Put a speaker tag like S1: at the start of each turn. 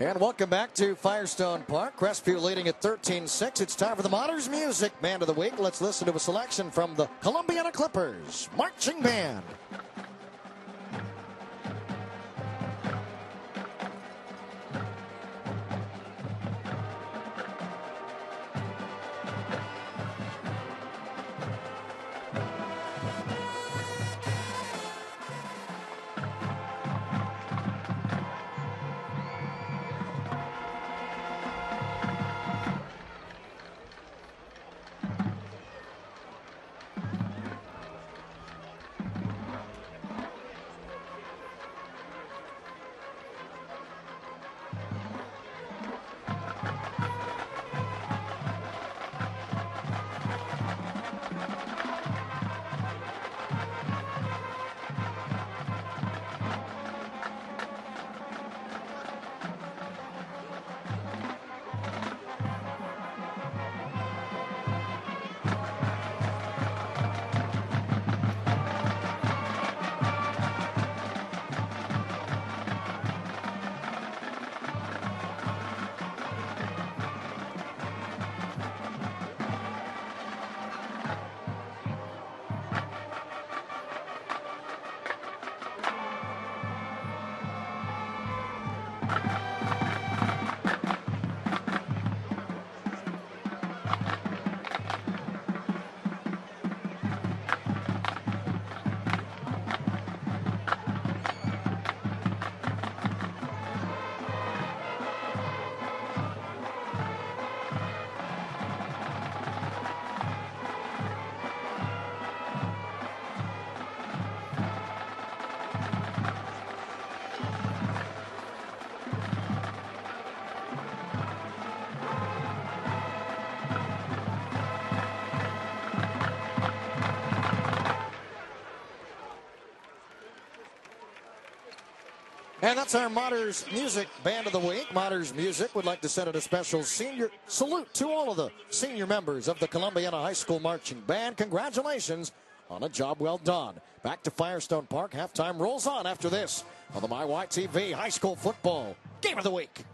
S1: And welcome back to Firestone Park. Crestview leading at 13-6. It's time for the Monsters Music Band of the Week. Let's listen to a selection from the Columbiana Clippers Marching Band. And that's our Monsters Music Band of the Week. Monsters Music would like to send out a special senior salute to all of the senior members of the Columbiana High School Marching Band. Congratulations on a job well done. Back to Firestone Park. Halftime rolls on after this on the My TV High School Football Game of the Week.